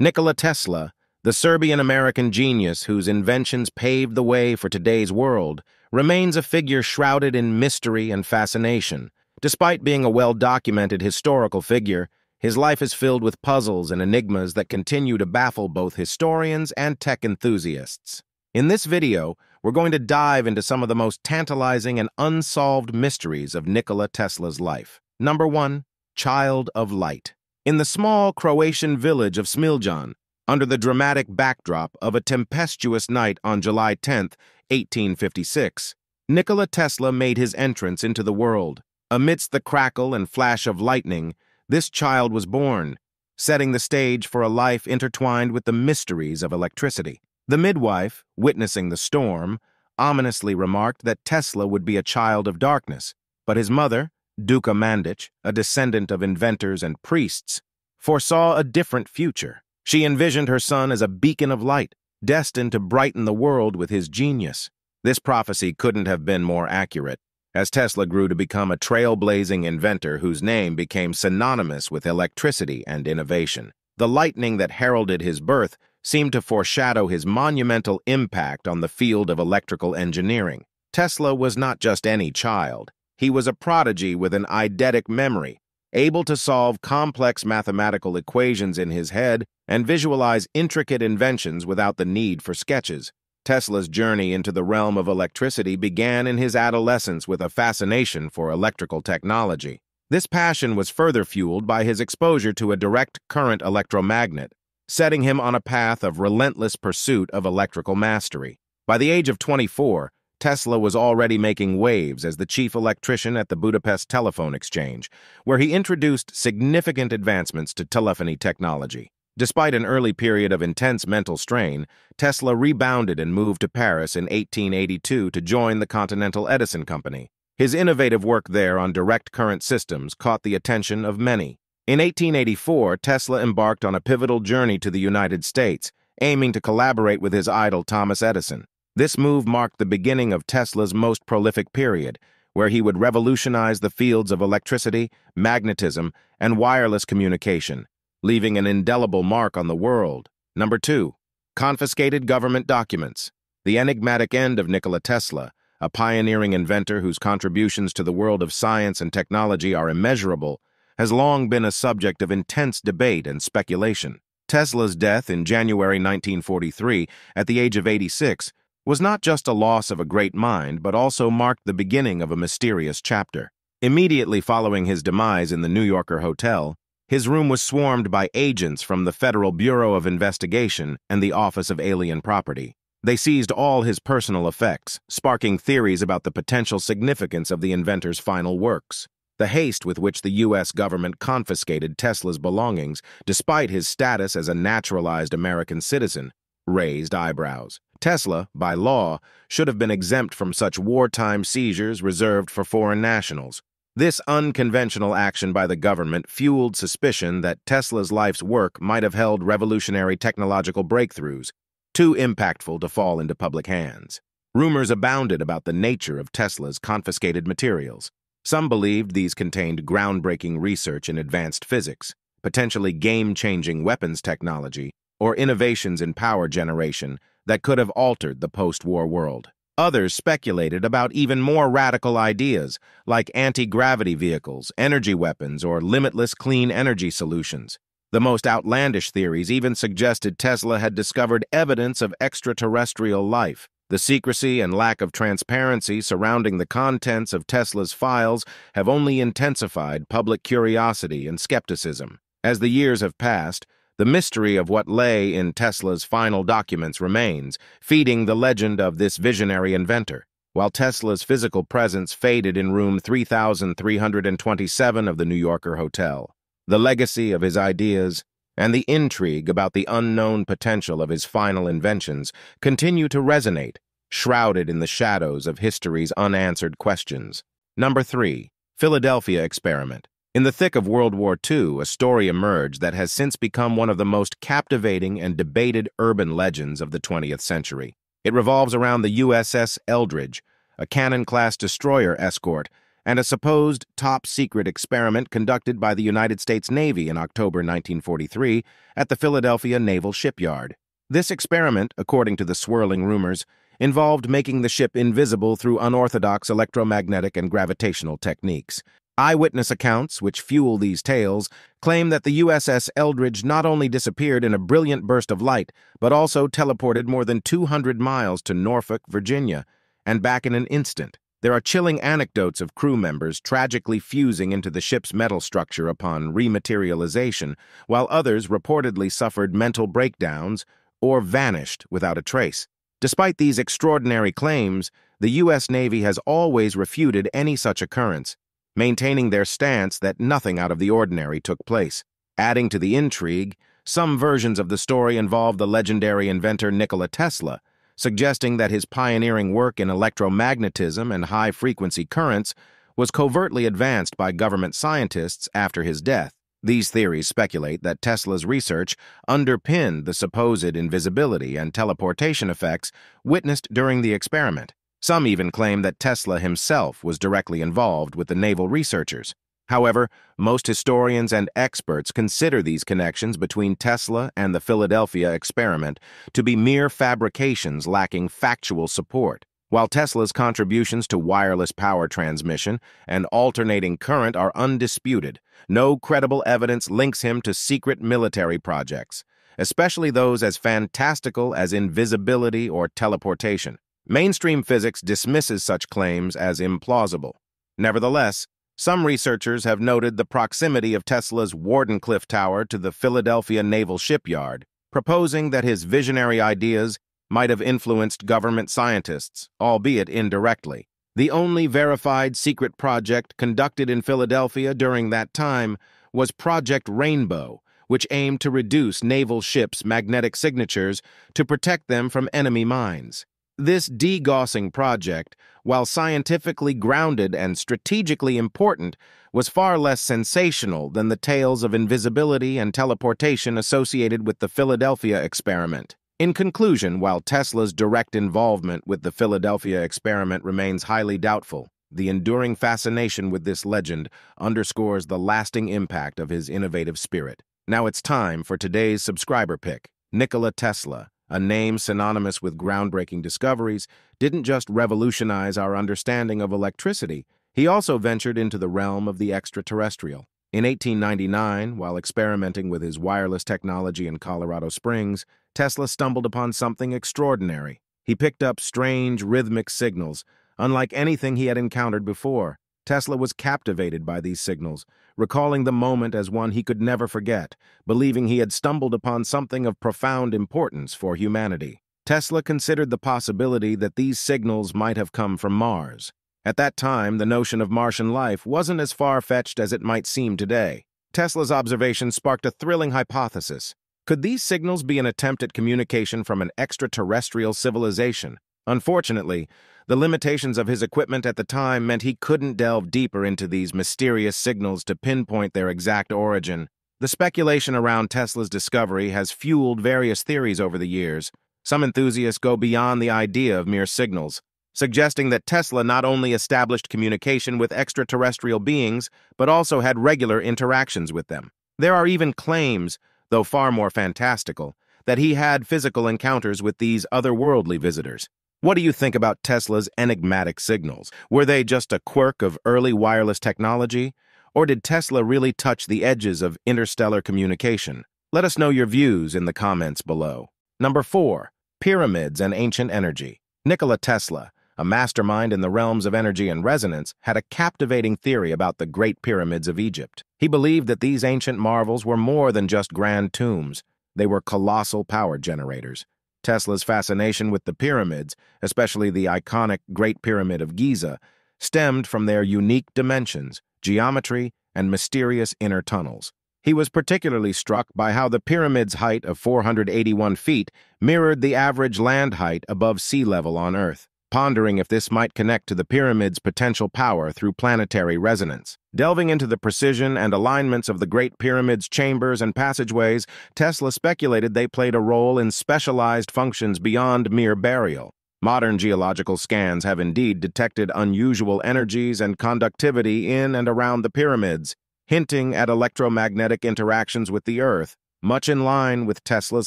Nikola Tesla, the Serbian-American genius whose inventions paved the way for today's world, remains a figure shrouded in mystery and fascination. Despite being a well-documented historical figure, his life is filled with puzzles and enigmas that continue to baffle both historians and tech enthusiasts. In this video, we're going to dive into some of the most tantalizing and unsolved mysteries of Nikola Tesla's life. Number 1. Child of Light In the small Croatian village of Smiljan, under the dramatic backdrop of a tempestuous night on July 10, 1856, Nikola Tesla made his entrance into the world. Amidst the crackle and flash of lightning, this child was born, setting the stage for a life intertwined with the mysteries of electricity. The midwife, witnessing the storm, ominously remarked that Tesla would be a child of darkness, but his mother, Duka Mandic, a descendant of inventors and priests, foresaw a different future. She envisioned her son as a beacon of light, destined to brighten the world with his genius. This prophecy couldn't have been more accurate as Tesla grew to become a trailblazing inventor whose name became synonymous with electricity and innovation. The lightning that heralded his birth seemed to foreshadow his monumental impact on the field of electrical engineering. Tesla was not just any child. He was a prodigy with an eidetic memory, able to solve complex mathematical equations in his head and visualize intricate inventions without the need for sketches. Tesla's journey into the realm of electricity began in his adolescence with a fascination for electrical technology. This passion was further fueled by his exposure to a direct current electromagnet, setting him on a path of relentless pursuit of electrical mastery. By the age of 24, Tesla was already making waves as the chief electrician at the Budapest Telephone Exchange, where he introduced significant advancements to telephony technology. Despite an early period of intense mental strain, Tesla rebounded and moved to Paris in 1882 to join the Continental Edison Company. His innovative work there on direct current systems caught the attention of many. In 1884, Tesla embarked on a pivotal journey to the United States, aiming to collaborate with his idol Thomas Edison. This move marked the beginning of Tesla's most prolific period, where he would revolutionize the fields of electricity, magnetism, and wireless communication leaving an indelible mark on the world. Number two, confiscated government documents. The enigmatic end of Nikola Tesla, a pioneering inventor whose contributions to the world of science and technology are immeasurable, has long been a subject of intense debate and speculation. Tesla's death in January 1943, at the age of 86, was not just a loss of a great mind, but also marked the beginning of a mysterious chapter. Immediately following his demise in the New Yorker hotel, his room was swarmed by agents from the Federal Bureau of Investigation and the Office of Alien Property. They seized all his personal effects, sparking theories about the potential significance of the inventor's final works. The haste with which the U.S. government confiscated Tesla's belongings, despite his status as a naturalized American citizen, raised eyebrows. Tesla, by law, should have been exempt from such wartime seizures reserved for foreign nationals. This unconventional action by the government fueled suspicion that Tesla's life's work might have held revolutionary technological breakthroughs, too impactful to fall into public hands. Rumors abounded about the nature of Tesla's confiscated materials. Some believed these contained groundbreaking research in advanced physics, potentially game-changing weapons technology, or innovations in power generation that could have altered the post-war world. Others speculated about even more radical ideas, like anti-gravity vehicles, energy weapons, or limitless clean energy solutions. The most outlandish theories even suggested Tesla had discovered evidence of extraterrestrial life. The secrecy and lack of transparency surrounding the contents of Tesla's files have only intensified public curiosity and skepticism. As the years have passed, the mystery of what lay in Tesla's final documents remains, feeding the legend of this visionary inventor. While Tesla's physical presence faded in room 3327 of the New Yorker Hotel, the legacy of his ideas and the intrigue about the unknown potential of his final inventions continue to resonate, shrouded in the shadows of history's unanswered questions. Number 3. Philadelphia Experiment in the thick of World War II, a story emerged that has since become one of the most captivating and debated urban legends of the 20th century. It revolves around the USS Eldridge, a Cannon-class destroyer escort, and a supposed top-secret experiment conducted by the United States Navy in October 1943 at the Philadelphia Naval Shipyard. This experiment, according to the swirling rumors, involved making the ship invisible through unorthodox electromagnetic and gravitational techniques. Eyewitness accounts, which fuel these tales, claim that the USS Eldridge not only disappeared in a brilliant burst of light, but also teleported more than 200 miles to Norfolk, Virginia, and back in an instant. There are chilling anecdotes of crew members tragically fusing into the ship's metal structure upon rematerialization, while others reportedly suffered mental breakdowns or vanished without a trace. Despite these extraordinary claims, the U.S. Navy has always refuted any such occurrence, maintaining their stance that nothing out of the ordinary took place. Adding to the intrigue, some versions of the story involve the legendary inventor Nikola Tesla, suggesting that his pioneering work in electromagnetism and high-frequency currents was covertly advanced by government scientists after his death. These theories speculate that Tesla's research underpinned the supposed invisibility and teleportation effects witnessed during the experiment. Some even claim that Tesla himself was directly involved with the naval researchers. However, most historians and experts consider these connections between Tesla and the Philadelphia experiment to be mere fabrications lacking factual support. While Tesla's contributions to wireless power transmission and alternating current are undisputed, no credible evidence links him to secret military projects, especially those as fantastical as invisibility or teleportation. Mainstream physics dismisses such claims as implausible. Nevertheless, some researchers have noted the proximity of Tesla's Wardenclyffe Tower to the Philadelphia Naval Shipyard, proposing that his visionary ideas might have influenced government scientists, albeit indirectly. The only verified secret project conducted in Philadelphia during that time was Project Rainbow, which aimed to reduce naval ships' magnetic signatures to protect them from enemy mines. This degaussing project, while scientifically grounded and strategically important, was far less sensational than the tales of invisibility and teleportation associated with the Philadelphia experiment. In conclusion, while Tesla's direct involvement with the Philadelphia experiment remains highly doubtful, the enduring fascination with this legend underscores the lasting impact of his innovative spirit. Now it's time for today's subscriber pick, Nikola Tesla, a name synonymous with groundbreaking discoveries, didn't just revolutionize our understanding of electricity, he also ventured into the realm of the extraterrestrial. In 1899, while experimenting with his wireless technology in Colorado Springs, Tesla stumbled upon something extraordinary. He picked up strange, rhythmic signals, unlike anything he had encountered before. Tesla was captivated by these signals, recalling the moment as one he could never forget, believing he had stumbled upon something of profound importance for humanity. Tesla considered the possibility that these signals might have come from Mars. At that time, the notion of Martian life wasn't as far-fetched as it might seem today. Tesla's observation sparked a thrilling hypothesis. Could these signals be an attempt at communication from an extraterrestrial civilization? Unfortunately, the limitations of his equipment at the time meant he couldn't delve deeper into these mysterious signals to pinpoint their exact origin. The speculation around Tesla's discovery has fueled various theories over the years. Some enthusiasts go beyond the idea of mere signals, suggesting that Tesla not only established communication with extraterrestrial beings, but also had regular interactions with them. There are even claims, though far more fantastical, that he had physical encounters with these otherworldly visitors. What do you think about Tesla's enigmatic signals? Were they just a quirk of early wireless technology? Or did Tesla really touch the edges of interstellar communication? Let us know your views in the comments below. Number 4. Pyramids and Ancient Energy Nikola Tesla, a mastermind in the realms of energy and resonance, had a captivating theory about the Great Pyramids of Egypt. He believed that these ancient marvels were more than just grand tombs. They were colossal power generators. Tesla's fascination with the pyramids, especially the iconic Great Pyramid of Giza, stemmed from their unique dimensions, geometry, and mysterious inner tunnels. He was particularly struck by how the pyramid's height of 481 feet mirrored the average land height above sea level on Earth pondering if this might connect to the pyramid's potential power through planetary resonance. Delving into the precision and alignments of the Great Pyramid's chambers and passageways, Tesla speculated they played a role in specialized functions beyond mere burial. Modern geological scans have indeed detected unusual energies and conductivity in and around the pyramids, hinting at electromagnetic interactions with the Earth, much in line with Tesla's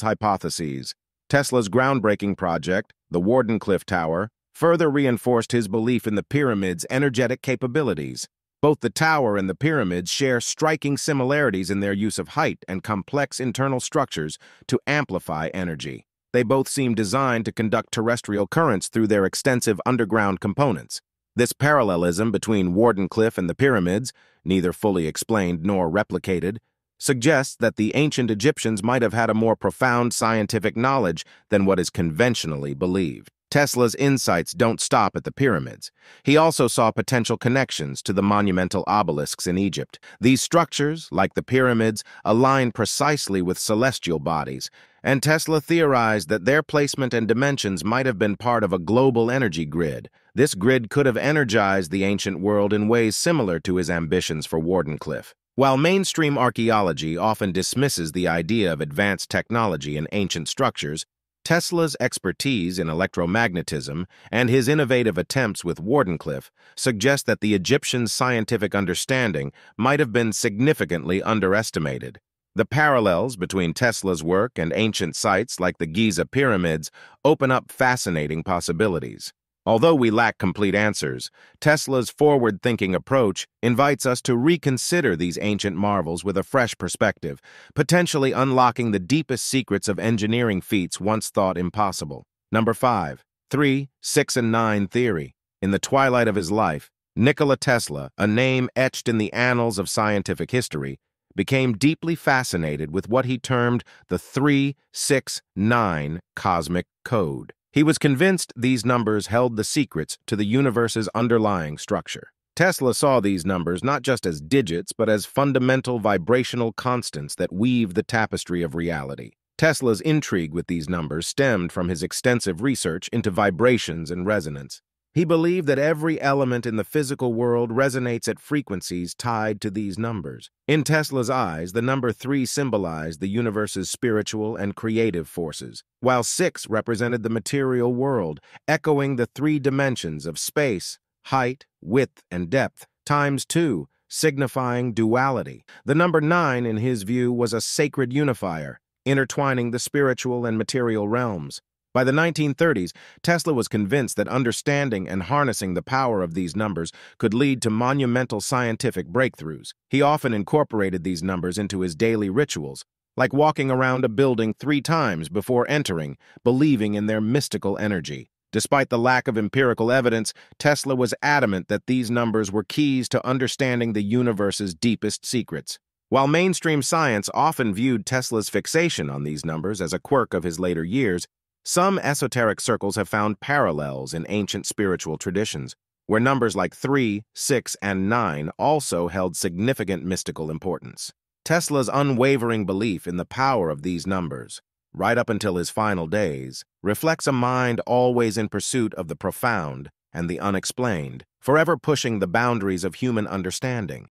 hypotheses. Tesla's groundbreaking project, the Wardenclyffe Tower, further reinforced his belief in the pyramid's energetic capabilities. Both the tower and the pyramids share striking similarities in their use of height and complex internal structures to amplify energy. They both seem designed to conduct terrestrial currents through their extensive underground components. This parallelism between Wardenclyffe and the pyramids, neither fully explained nor replicated, suggests that the ancient Egyptians might have had a more profound scientific knowledge than what is conventionally believed. Tesla's insights don't stop at the pyramids. He also saw potential connections to the monumental obelisks in Egypt. These structures, like the pyramids, align precisely with celestial bodies, and Tesla theorized that their placement and dimensions might have been part of a global energy grid. This grid could have energized the ancient world in ways similar to his ambitions for Wardenclyffe. While mainstream archaeology often dismisses the idea of advanced technology in ancient structures, Tesla's expertise in electromagnetism and his innovative attempts with Wardenclyffe suggest that the Egyptians' scientific understanding might have been significantly underestimated. The parallels between Tesla's work and ancient sites like the Giza pyramids open up fascinating possibilities. Although we lack complete answers, Tesla's forward-thinking approach invites us to reconsider these ancient marvels with a fresh perspective, potentially unlocking the deepest secrets of engineering feats once thought impossible. Number 5. 3, 6, and 9 Theory In the twilight of his life, Nikola Tesla, a name etched in the annals of scientific history, became deeply fascinated with what he termed the 369 cosmic code. He was convinced these numbers held the secrets to the universe's underlying structure. Tesla saw these numbers not just as digits, but as fundamental vibrational constants that weave the tapestry of reality. Tesla's intrigue with these numbers stemmed from his extensive research into vibrations and resonance. He believed that every element in the physical world resonates at frequencies tied to these numbers. In Tesla's eyes, the number 3 symbolized the universe's spiritual and creative forces, while 6 represented the material world, echoing the three dimensions of space, height, width, and depth, times 2, signifying duality. The number 9, in his view, was a sacred unifier, intertwining the spiritual and material realms. By the 1930s, Tesla was convinced that understanding and harnessing the power of these numbers could lead to monumental scientific breakthroughs. He often incorporated these numbers into his daily rituals, like walking around a building three times before entering, believing in their mystical energy. Despite the lack of empirical evidence, Tesla was adamant that these numbers were keys to understanding the universe's deepest secrets. While mainstream science often viewed Tesla's fixation on these numbers as a quirk of his later years, some esoteric circles have found parallels in ancient spiritual traditions, where numbers like 3, 6, and 9 also held significant mystical importance. Tesla's unwavering belief in the power of these numbers, right up until his final days, reflects a mind always in pursuit of the profound and the unexplained, forever pushing the boundaries of human understanding.